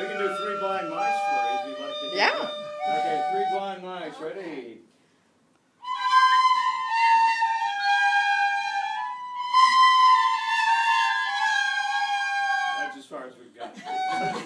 We can do three blind mice for you if you'd like to do Yeah. that. Okay, three blind mice. Ready? That's as far as we've got.